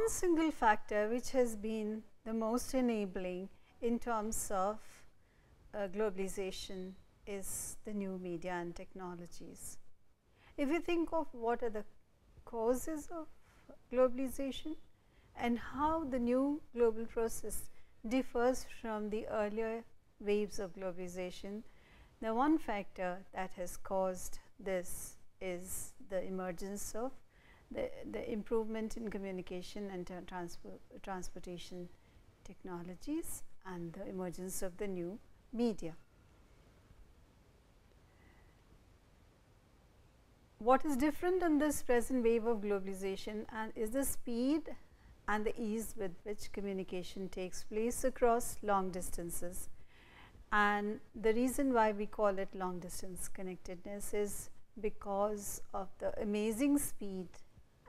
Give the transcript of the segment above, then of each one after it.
One single factor which has been the most enabling in terms of uh, globalization is the new media and technologies. If you think of what are the causes of globalization and how the new global process differs from the earlier waves of globalization, the one factor that has caused this is the emergence of the, the improvement in communication and transport, transportation technologies and the emergence of the new media. What is different in this present wave of globalization and is the speed and the ease with which communication takes place across long distances. And the reason why we call it long distance connectedness is because of the amazing speed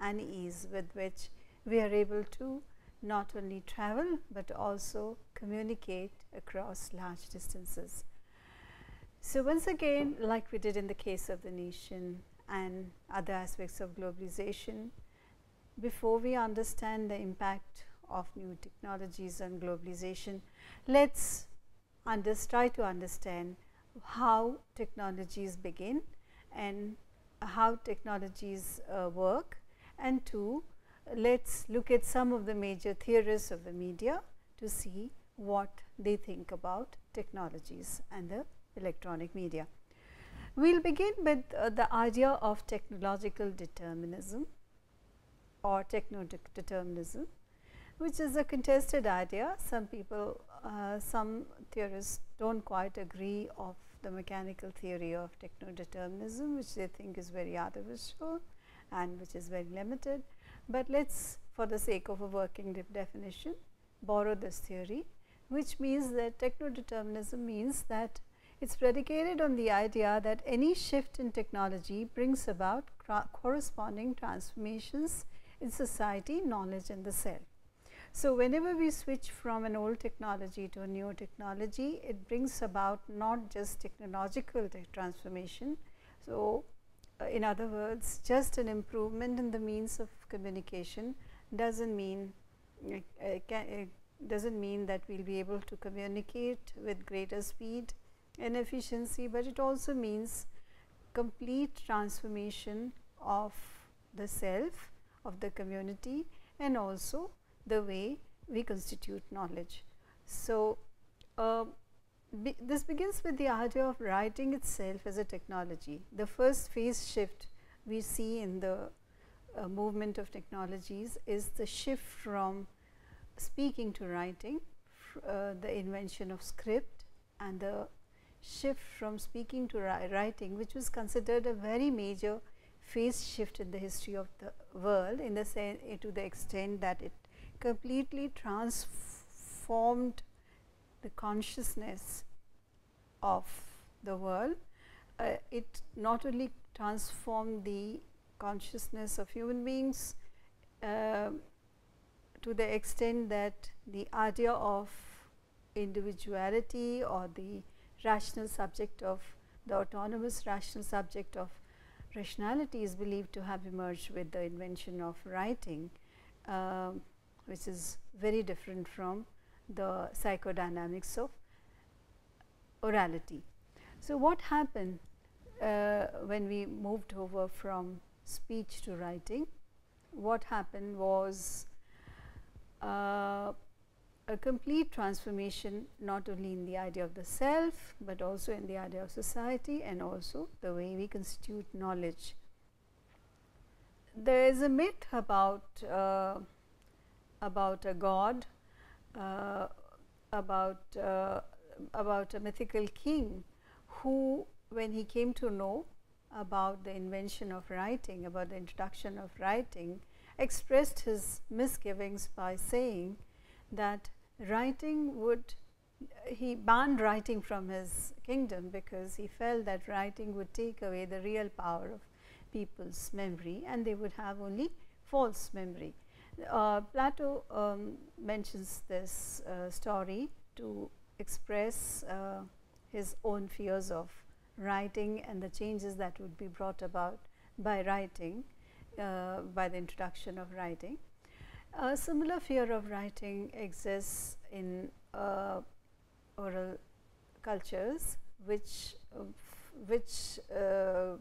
and ease with which we are able to not only travel, but also communicate across large distances. So, once again like we did in the case of the nation and other aspects of globalization, before we understand the impact of new technologies on globalization, let us try to understand how technologies begin and how technologies uh, work and two let us look at some of the major theorists of the media to see what they think about technologies and the electronic media. We will begin with uh, the idea of technological determinism or techno determinism which is a contested idea. Some people, uh, some theorists do not quite agree of the mechanical theory of techno determinism which they think is very artificial and which is very limited but let us for the sake of a working de definition borrow this theory which means that techno-determinism means that it is predicated on the idea that any shift in technology brings about corresponding transformations in society, knowledge and the self. So, whenever we switch from an old technology to a new technology, it brings about not just technological transformation. So, in other words just an improvement in the means of communication does not mean uh, uh, does not mean that we will be able to communicate with greater speed and efficiency, but it also means complete transformation of the self of the community and also the way we constitute knowledge. So, uh, be, this begins with the idea of writing itself as a technology. The first phase shift we see in the uh, movement of technologies is the shift from speaking to writing, uh, the invention of script and the shift from speaking to writing which was considered a very major phase shift in the history of the world in the to the extent that it completely transformed the consciousness of the world. Uh, it not only transformed the consciousness of human beings uh, to the extent that the idea of individuality or the rational subject of the autonomous rational subject of rationality is believed to have emerged with the invention of writing, uh, which is very different from the psychodynamics of orality. So, what happened uh, when we moved over from speech to writing? What happened was uh, a complete transformation not only in the idea of the self, but also in the idea of society and also the way we constitute knowledge. There is a myth about uh, about a god, about uh, about a mythical king who when he came to know about the invention of writing, about the introduction of writing, expressed his misgivings by saying that writing would he banned writing from his kingdom because he felt that writing would take away the real power of people's memory and they would have only false memory. Uh, Plato um, mentions this uh, story to express uh, his own fears of writing and the changes that would be brought about by writing, uh, by the introduction of writing. A similar fear of writing exists in uh, oral cultures which which uh,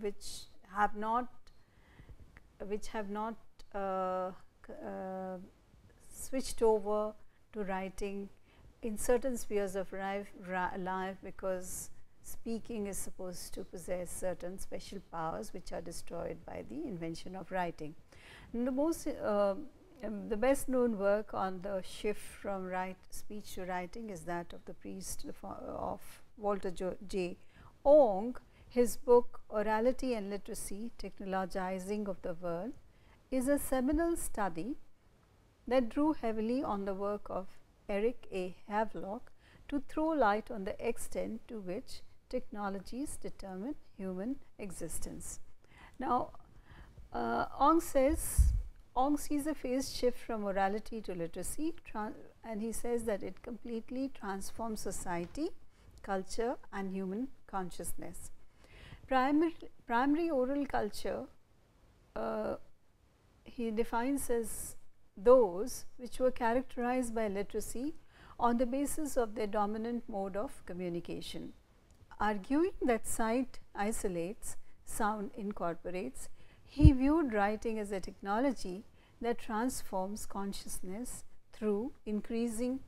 which have not which have not switched over to writing in certain spheres of life, life because speaking is supposed to possess certain special powers which are destroyed by the invention of writing. And the most uh, um, the best known work on the shift from write speech to writing is that of the priest of Walter J. Ong. His book Orality and Literacy Technologizing of the Word is a seminal study that drew heavily on the work of Eric A. Havelock to throw light on the extent to which technologies determine human existence. Now, uh, Ong says, Ong sees a phase shift from orality to literacy and he says that it completely transforms society, culture and human consciousness. Primary, primary oral culture uh, he defines as those which were characterized by literacy on the basis of their dominant mode of communication. Arguing that sight isolates, sound incorporates, he viewed writing as a technology that transforms consciousness through increasing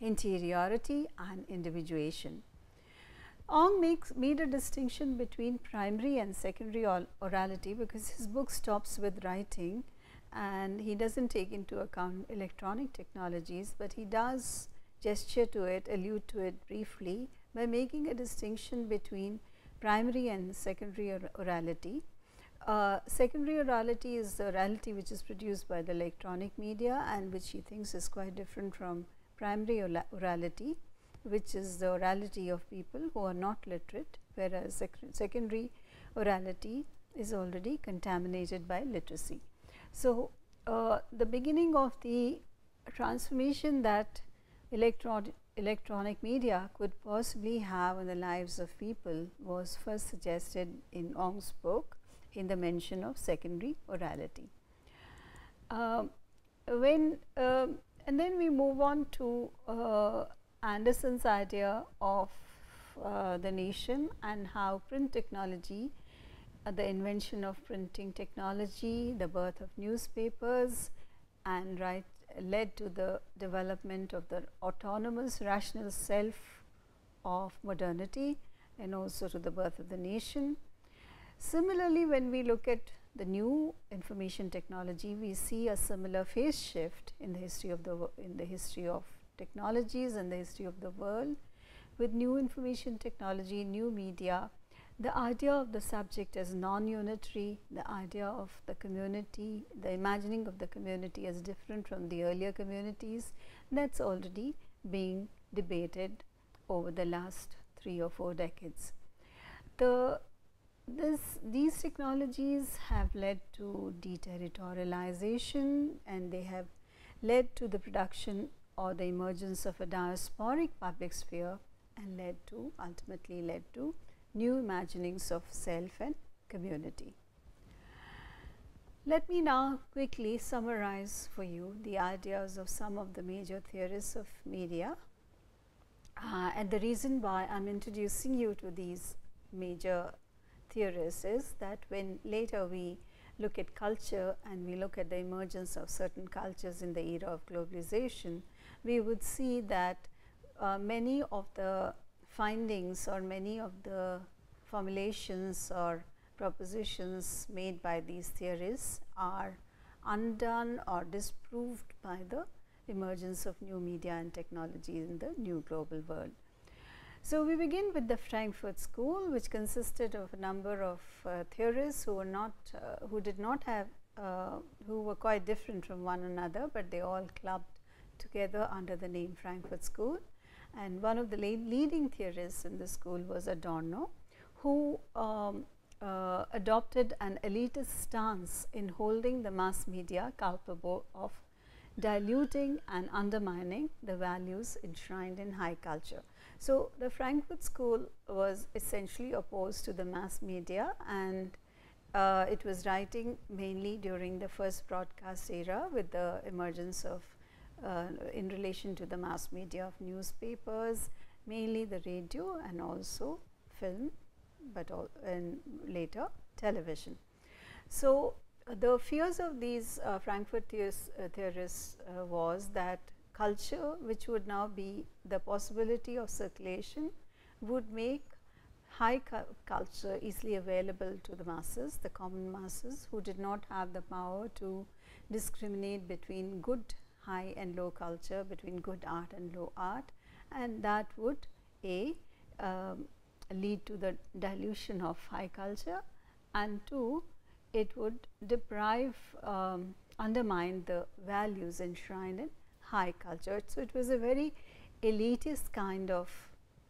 interiority and individuation. Ong makes made a distinction between primary and secondary orality because his book stops with writing and he does not take into account electronic technologies, but he does gesture to it, allude to it briefly by making a distinction between primary and secondary or orality. Uh, secondary orality is the orality which is produced by the electronic media and which he thinks is quite different from primary orality which is the orality of people who are not literate, whereas sec secondary orality is already contaminated by literacy. So, uh, the beginning of the transformation that electron electronic media could possibly have in the lives of people was first suggested in Ong's book in the mention of secondary orality. Uh, when uh, and then we move on to uh, Anderson's idea of uh, the nation and how print technology, uh, the invention of printing technology, the birth of newspapers and right led to the development of the autonomous rational self of modernity and also to the birth of the nation. Similarly, when we look at the new information technology, we see a similar phase shift in the history of the in the history of technologies and the history of the world. With new information technology, new media, the idea of the subject as non-unitary, the idea of the community, the imagining of the community as different from the earlier communities, that is already being debated over the last three or four decades. The this, these technologies have led to deterritorialization and they have led to the production or the emergence of a diasporic public sphere and led to ultimately led to new imaginings of self and community. Let me now quickly summarize for you the ideas of some of the major theorists of media uh, and the reason why I am introducing you to these major theorists is that when later we look at culture and we look at the emergence of certain cultures in the era of globalization, we would see that uh, many of the findings or many of the formulations or propositions made by these theories are undone or disproved by the emergence of new media and technology in the new global world. So, we begin with the Frankfurt School which consisted of a number of uh, theorists who were not uh, who did not have uh, who were quite different from one another, but they all clubbed together under the name Frankfurt School. And one of the leading theorists in the school was Adorno, who um, uh, adopted an elitist stance in holding the mass media culpable of diluting and undermining the values enshrined in high culture. So, the Frankfurt School was essentially opposed to the mass media and uh, it was writing mainly during the first broadcast era with the emergence of in relation to the mass media of newspapers, mainly the radio and also film, but all and later television. So, uh, the fears of these uh, Frankfurt theorists, uh, theorists uh, was that culture which would now be the possibility of circulation would make high cu culture easily available to the masses, the common masses who did not have the power to discriminate between good high and low culture, between good art and low art and that would a um, lead to the dilution of high culture and two it would deprive um, undermine the values enshrined in high culture. So, it was a very elitist kind of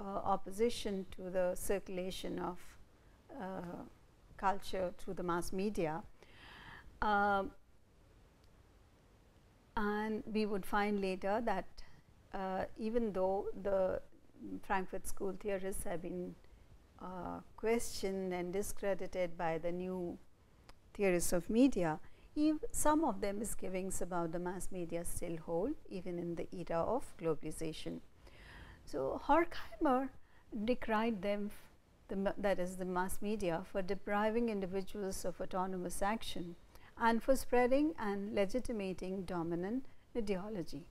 uh, opposition to the circulation of uh, culture through the mass media. Uh, and we would find later that uh, even though the Frankfurt School theorists have been uh, questioned and discredited by the new theorists of media, some of their misgivings about the mass media still hold even in the era of globalization. So, Horkheimer decried them the, that is the mass media for depriving individuals of autonomous action and for spreading and legitimating dominant ideology.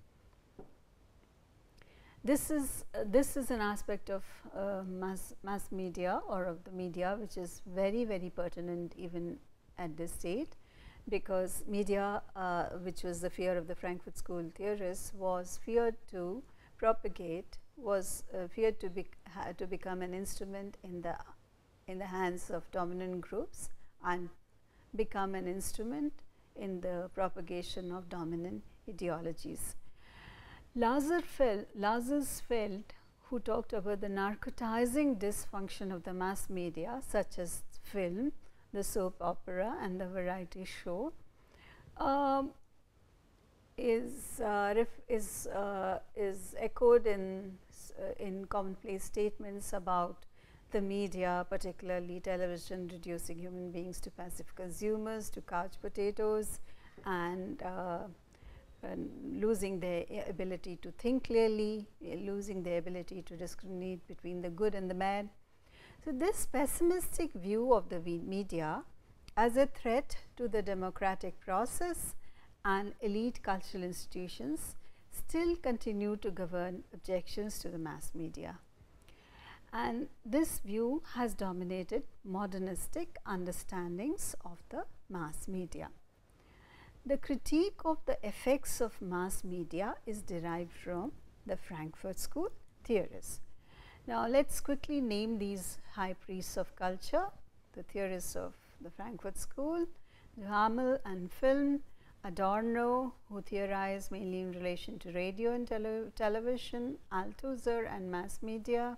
This is uh, this is an aspect of uh, mass mass media or of the media which is very very pertinent even at this state because media uh, which was the fear of the Frankfurt School theorists was feared to propagate was uh, feared to be to become an instrument in the in the hands of dominant groups and become an instrument in the propagation of dominant ideologies. Lazar Feld, Lazarsfeld, who talked about the narcotizing dysfunction of the mass media such as film, the soap opera and the variety show um, is uh, is uh, is echoed in in commonplace statements about the media particularly television reducing human beings to passive consumers to couch potatoes and, uh, and losing their ability to think clearly losing their ability to discriminate between the good and the bad so, this pessimistic view of the media as a threat to the democratic process and elite cultural institutions still continue to govern objections to the mass media. And this view has dominated modernistic understandings of the mass media. The critique of the effects of mass media is derived from the Frankfurt School theorists. Now, let us quickly name these high priests of culture, the theorists of the Frankfurt School, Duhamel and film, Adorno, who theorized mainly in relation to radio and tele television, Althusser and mass media,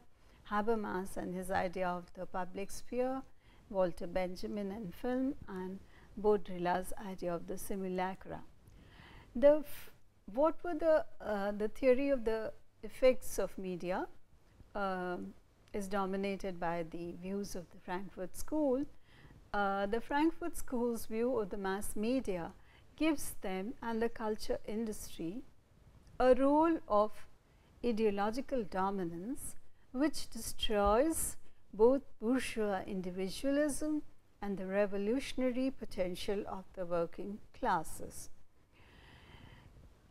Habermas and his idea of the public sphere, Walter Benjamin and film, and Baudrillard's idea of the simulacra. The what were the, uh, the theory of the effects of media uh, is dominated by the views of the Frankfurt School, uh, the Frankfurt School's view of the mass media gives them and the culture industry a role of ideological dominance which destroys both bourgeois individualism and the revolutionary potential of the working classes.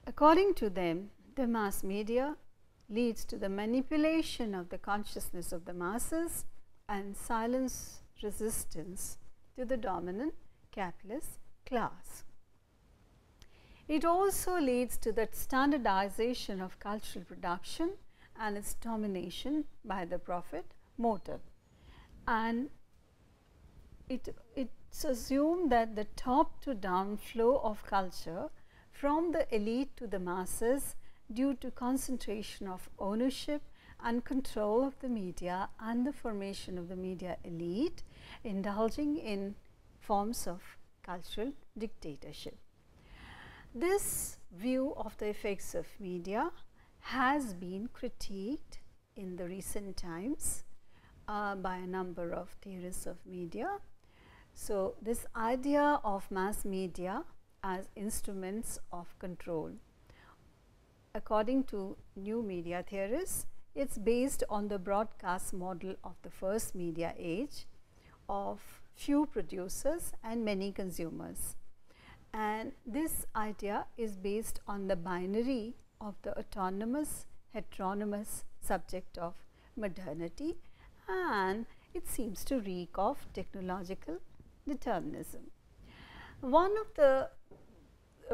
According to them, the mass media leads to the manipulation of the consciousness of the masses and silence resistance to the dominant capitalist class. It also leads to the standardization of cultural production and its domination by the profit motive. And it, it's assumed that the top to down flow of culture from the elite to the masses due to concentration of ownership and control of the media and the formation of the media elite indulging in forms of cultural dictatorship. This view of the effects of media has been critiqued in the recent times uh, by a number of theorists of media. So, this idea of mass media as instruments of control. According to new media theorists, it is based on the broadcast model of the first media age of few producers and many consumers. And this idea is based on the binary of the autonomous heteronomous subject of modernity and it seems to reek of technological determinism. One of the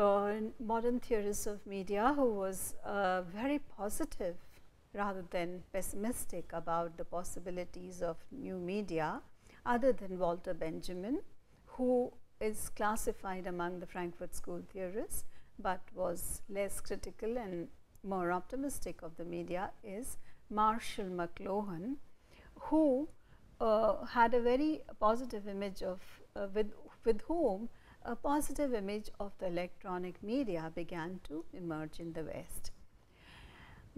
uh, modern theorists of media who was uh, very positive rather than pessimistic about the possibilities of new media other than Walter Benjamin who is classified among the Frankfurt School theorists, but was less critical and more optimistic of the media is Marshall McLuhan, who uh, had a very positive image of uh, with, with whom a positive image of the electronic media began to emerge in the West.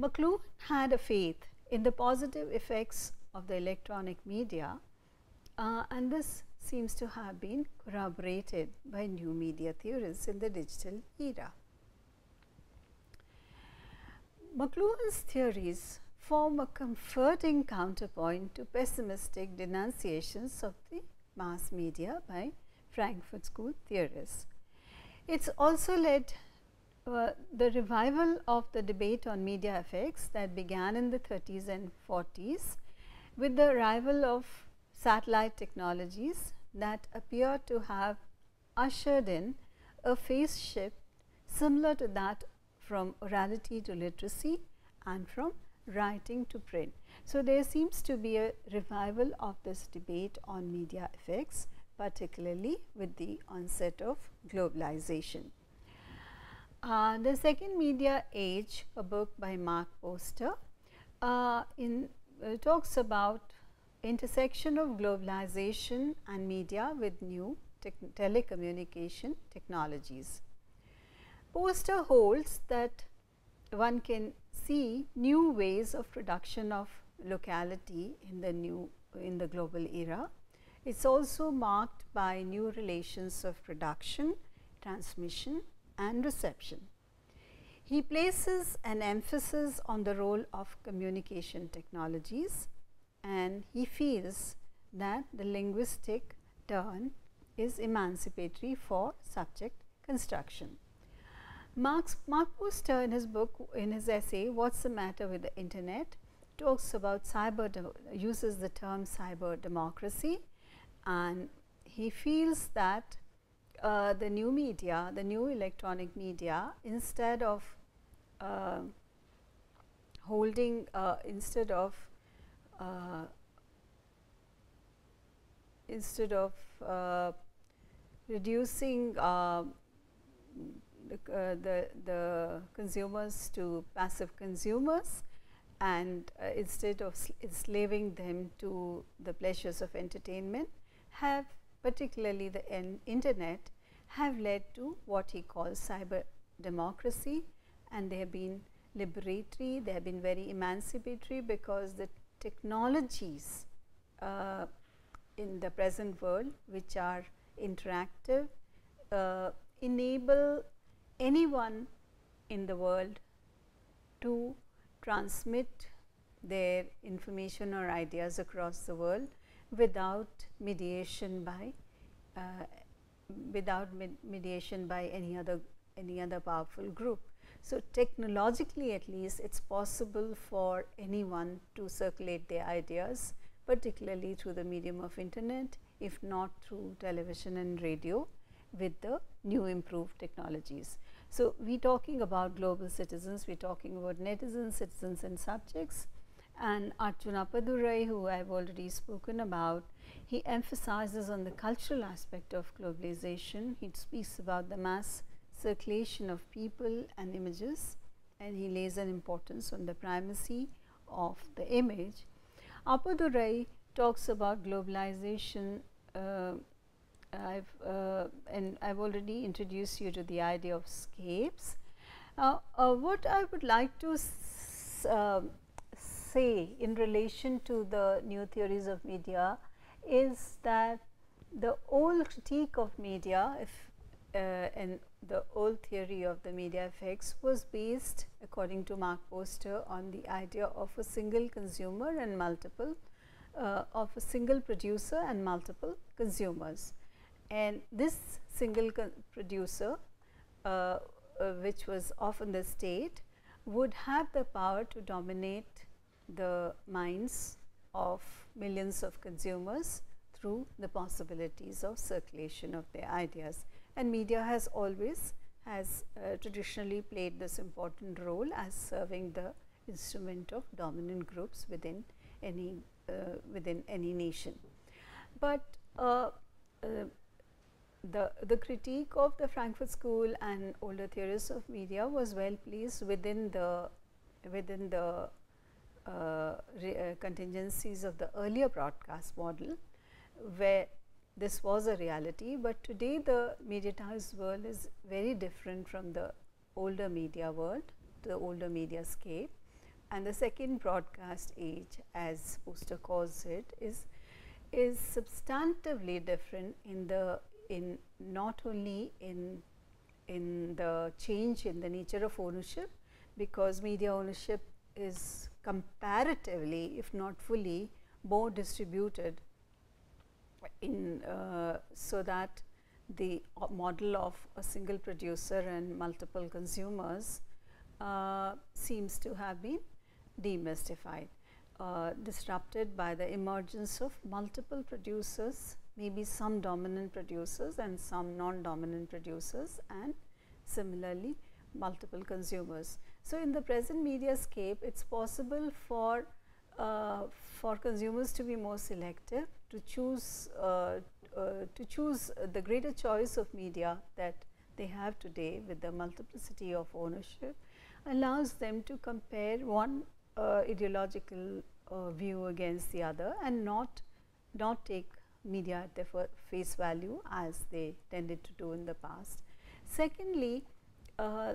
McLuhan had a faith in the positive effects of the electronic media uh, and this seems to have been corroborated by new media theorists in the digital era. McLuhan's theories form a comforting counterpoint to pessimistic denunciations of the mass media by Frankfurt School theorists. It's also led uh, the revival of the debate on media effects that began in the 30s and 40s with the arrival of satellite technologies that appear to have ushered in a phase shift similar to that from orality to literacy and from writing to print. So, there seems to be a revival of this debate on media effects particularly with the onset of globalization. Uh, the second media age, a book by Mark Poster, uh, in, uh, talks about intersection of globalization and media with new telecommunication technologies. Poster holds that one can see new ways of production of locality in the new in the global era. It is also marked by new relations of production, transmission and reception. He places an emphasis on the role of communication technologies and he feels that the linguistic turn is emancipatory for subject construction. Marx, Mark Poster in his book, in his essay, What's the Matter with the Internet, talks about cyber, uses the term cyber democracy and he feels that uh, the new media, the new electronic media, instead of uh, holding, uh, instead of uh, instead of uh, reducing uh, the, the, the, consumers to passive consumers and instead of enslaving them to the pleasures of entertainment have particularly the internet have led to what he calls cyber democracy. And they have been liberatory, they have been very emancipatory because the technologies uh, in the present world which are interactive uh, enable anyone in the world to transmit their information or ideas across the world without mediation by uh, without med mediation by any other any other powerful group. So, technologically at least it is possible for anyone to circulate their ideas particularly through the medium of internet if not through television and radio with the new improved technologies. So, we are talking about global citizens, we are talking about netizens, citizens and subjects and Arjun Appadurai who I have already spoken about, he emphasizes on the cultural aspect of globalization. He speaks about the mass circulation of people and images and he lays an importance on the primacy of the image. Appadurai talks about globalization uh, I've uh, and I've already introduced you to the idea of scapes. Uh, uh what I would like to uh, say in relation to the new theories of media is that the old critique of media, if and the old theory of the media effects was based according to Mark Poster on the idea of a single consumer and multiple uh, of a single producer and multiple consumers. And this single producer uh, uh, which was often the state would have the power to dominate the minds of millions of consumers through the possibilities of circulation of their ideas. And media has always has uh, traditionally played this important role as serving the instrument of dominant groups within any uh, within any nation. But uh, uh the, the critique of the Frankfurt School and older theorists of media was well placed within the within the uh, uh, contingencies of the earlier broadcast model where this was a reality, but today the mediatized world is very different from the older media world, the older media scape and the second broadcast age as Poster calls it is is substantively different in the in not only in in the change in the nature of ownership because media ownership is comparatively if not fully more distributed in uh, so that the model of a single producer and multiple consumers uh, seems to have been demystified, uh, disrupted by the emergence of multiple producers, maybe some dominant producers and some non-dominant producers and similarly multiple consumers. So, in the present media scape, it is possible for uh, for consumers to be more selective, to choose uh, uh, to choose the greater choice of media that they have today with the multiplicity of ownership allows them to compare one uh, ideological uh, view against the other and not not take media at their face value as they tended to do in the past. Secondly, uh,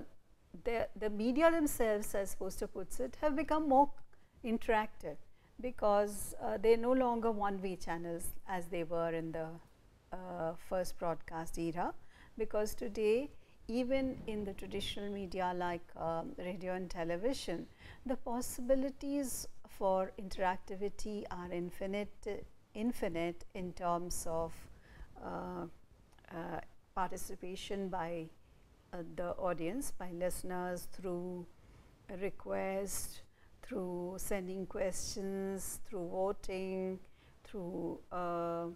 the, the media themselves as Poster puts it have become more interactive because uh, they are no longer one way channels as they were in the uh, first broadcast era. Because today even in the traditional media like um, radio and television the possibilities for interactivity are infinite infinite in terms of uh, uh, participation by uh, the audience by listeners through request through sending questions, through voting, through uh,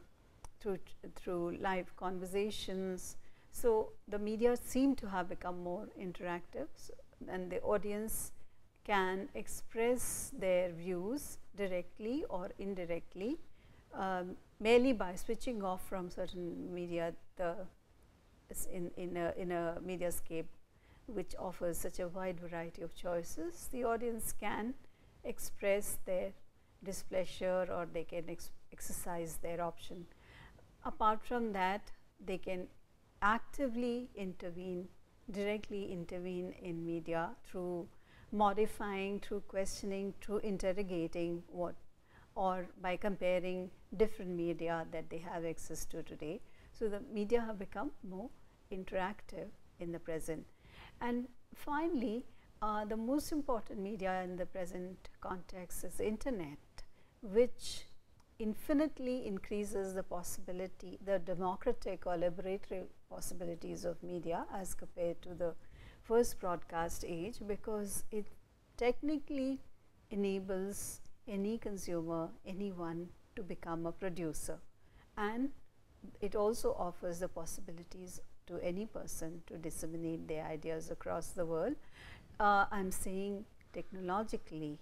through through live conversations. So, the media seem to have become more interactive so, and the audience can express their views directly or indirectly um, merely by switching off from certain media the in, in a, in a media scape which offers such a wide variety of choices, the audience can express their displeasure or they can ex exercise their option. Apart from that, they can actively intervene, directly intervene in media through modifying, through questioning, through interrogating what or by comparing different media that they have access to today. So, the media have become more interactive in the present. And finally, uh, the most important media in the present context is internet, which infinitely increases the possibility, the democratic or liberatory possibilities of media as compared to the first broadcast age, because it technically enables any consumer, anyone to become a producer. And it also offers the possibilities to any person to disseminate their ideas across the world. Uh, I am saying technologically,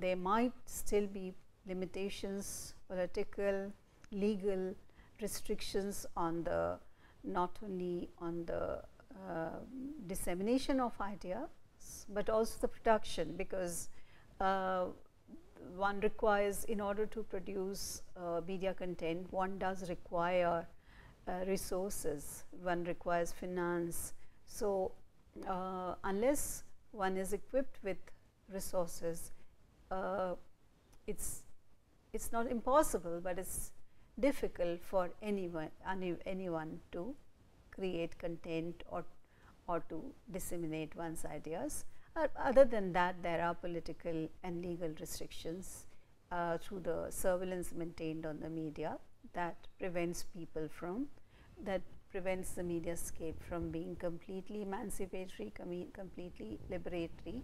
there might still be limitations, political, legal restrictions on the not only on the uh, dissemination of ideas, but also the production because uh, one requires in order to produce uh, media content, one does require uh, resources, one requires finance. So, uh, unless one is equipped with resources, uh, it's it's not impossible, but it's difficult for anyone any, anyone to create content or or to disseminate one's ideas. Uh, other than that, there are political and legal restrictions uh, through the surveillance maintained on the media that prevents people from that prevents the media scape from being completely emancipatory, com completely liberatory.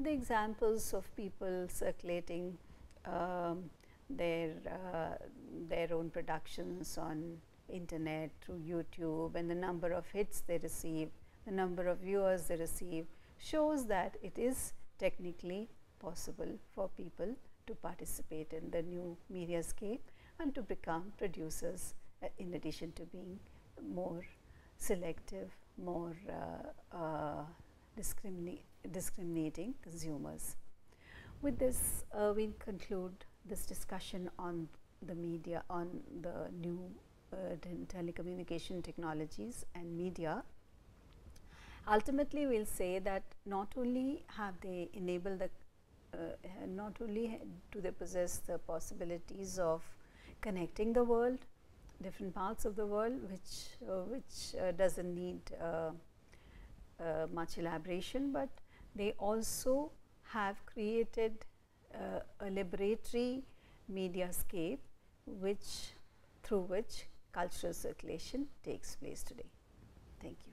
The examples of people circulating um, their uh, their own productions on internet through YouTube and the number of hits they receive, the number of viewers they receive shows that it is technically possible for people to participate in the new media scape and to become producers uh, in addition to being more selective, more uh, uh, discrimina discriminating consumers. With this, uh, we conclude this discussion on the media, on the new telecommunication technologies and media. Ultimately, we will say that not only have they enabled the, uh, not only do they possess the possibilities of connecting the world, different parts of the world, which, uh, which uh, does not need uh, uh, much elaboration, but they also have created uh, a liberatory media scape which through which cultural circulation takes place today. Thank you.